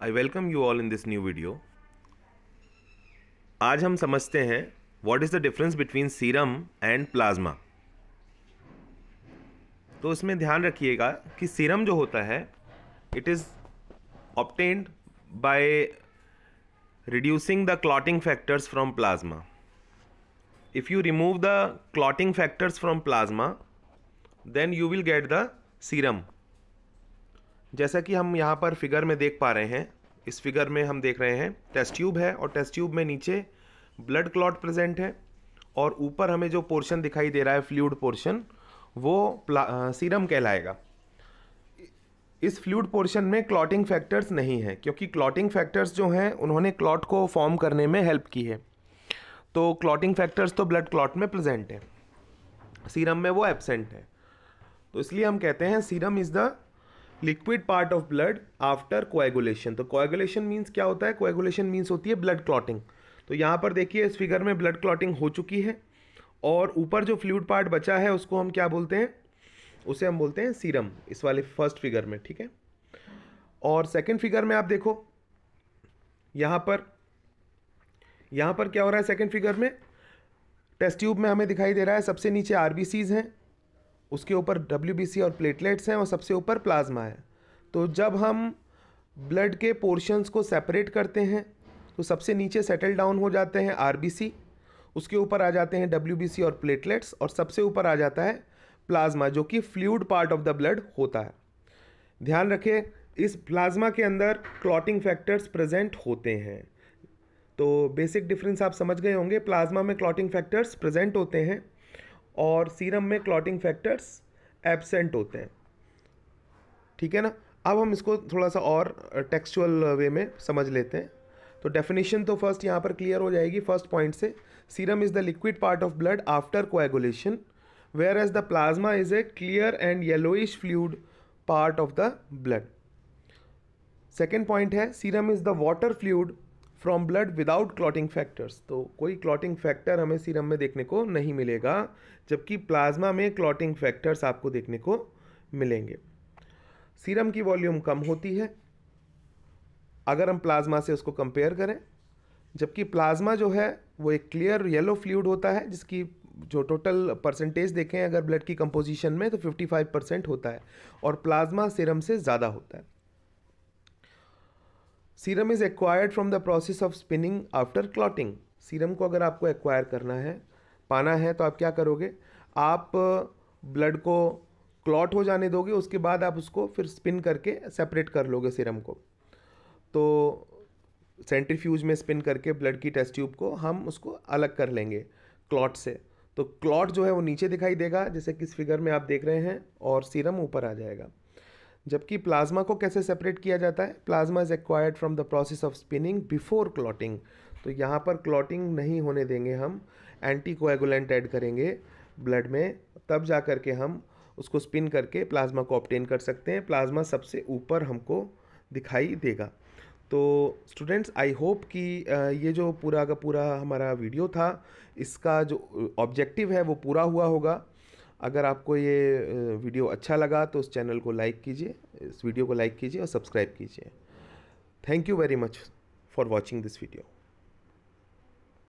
I welcome you all in this new video आज हम समझते हैं what is the difference between serum and plasma तो इसमें ध्यान रखिएगा कि सीरम जो होता है it is obtained by reducing the clotting factors from plasma if you remove the clotting factors from plasma then you will get the serum जैसा कि हम यहाँ पर फिगर में देख पा रहे हैं, इस फिगर में हम देख रहे हैं टेस्ट ट्यूब है और टेस्ट ट्यूब में नीचे ब्लड क्लॉट प्रेजेंट है और ऊपर हमें जो पोर्शन दिखाई दे रहा है फ्लूड पोर्शन वो सीरम कहलाएगा। इस फ्लूड पोर्शन में क्लॉटिंग फैक्टर्स नहीं है, क्योंकि क्लॉटिंग फैक्टर्स जो हैं, उन्होंने क्लॉट को फॉर्म करने में हेल्प की है। तो क्लॉटिंग फैक्टर्स तो ब्लड क्लॉट में प्रेजेंट है। सीरम में वो एबसेंट है। तो इसलिए हम कहते हैं serum is the liquid part of blood after coagulation. तो कोएगुलेशन मीन्स क्या होता है? कोएगुलेशन मीन्स होती है ब्लड क्लॉटिंग तो यहाँ पर देखिए, इस फिगर में ब्लड क्लॉटिंग हो चुकी है और ऊपर जो फ्लूड पार्ट बचा है, उसको हम क्या बोलते हैं? उसे हम बोलते हैं सीरम इस वाले फ़र्स्ट फिगर में, ठीक है? और सेकेंड फिगर में आप देखो, यहाँ पर यहाँ पर क्या हो रहा है सेकेंड फिगर में? टेस्ट ट्यूब में हमें दिखाई दे रहा है, सबसे नीचे आर हैं। उसके ऊपर डब्ल्यूबीसी और प्लेटलेट्स हैं और सबसे ऊपर प्लाज्मा है। तो जब हम ब्लड के पोर्शंस को सेपरेट करते हैं तो सबसे नीचे सेटल डाउन हो जाते हैं आरबीसी उसके ऊपर आ जाते हैं डब्ल्यूबीसी और प्लेटलेट्स और सबसे ऊपर आ जाता है प्लाज्मा जो कि fluid part of the blood होता है। ध्यान रखें, इस प्लाज्मा के अंदर क्लॉटिंग फैक्टर्स प्रेजेंट होते हैं। तो बेसिक डिफरेंस आप समझ गए होंगे प्लाज्मा में क्लॉटिंग फैक्टर्स प्रेजेंट होते हैं। और सीरम में क्लॉटिंग फैक्टर्स एबसेंट होते हैं। ठीक है ना? अब हम इसको थोड़ा सा और टेक्सचुअल वे में समझ लेते हैं। तो डेफिनेशन तो फ़र्स्ट यहाँ पर क्लियर हो जाएगी फ़र्स्ट पॉइंट से। Serum is the liquid part of blood after coagulation whereas the plasma is a clear and yellowish fluid part of the blood second point है serum is the water fluid from blood without clotting factors तो कोई clotting factor हमें serum में देखने को नहीं मिलेगा, जबकि प्लाज्मा में क्लॉटिंग फैक्टर्स आपको देखने को मिलेंगे। सीरम की वॉल्यूम कम होती है, अगर हम प्लाज्मा से उसको कंपेयर करें, जबकि प्लाज्मा जो है, वो एक क्लियर येलो फ्लूड होता है, जिसकी जो टोटल परसेंटेज देखें, अगर ब्लड की कंपोजिशन में तो 55 परसेंट होता है, और प्लाज्मा सीरम से ज़्यादा होता है। Serum is acquired from the process of spinning after clotting serum को अगर आपको एक्वायर करना है, पाना है तो आप क्या करोगे? आप ब्लड को क्लॉट हो जाने दोगे, उसके बाद आप उसको फिर स्पिन करके सेपरेट कर लोगे सीरम को। तो सेंट्रीफ्यूज में स्पिन करके ब्लड की टेस्ट ट्यूब को हम उसको अलग कर लेंगे क्लॉट से। तो क्लॉट जो है वो नीचे दिखाई देगा, जैसे किस फिगर में आप देख रहे हैं, और सीरम ऊपर आ जाएगा। जबकि प्लाज्मा को कैसे सेपरेट किया जाता है? Plasma is acquired from the process of spinning before clotting तो यहाँ पर क्लॉटिंग नहीं होने देंगे हम। एंटी कोएगुलेंट ऐड करेंगे ब्लड में। तब जा कर के हम उसको स्पिन करके प्लाज्मा को ऑप्टेन कर सकते हैं। प्लाज्मा सबसे ऊपर हमको दिखाई देगा। तो स्टूडेंट्स आई होप कि ये जो पूरा का पूरा हमारा वीडियो था, इसका जो ऑब्जेक्टिव है वो पूरा हुआ होगा। अगर आपको ये वीडियो अच्छा लगा तो उस चैनल को लाइक कीजिए, इस वीडियो को लाइक कीजिए और सब्सक्राइब कीजिए। Thank you very much for watching this video.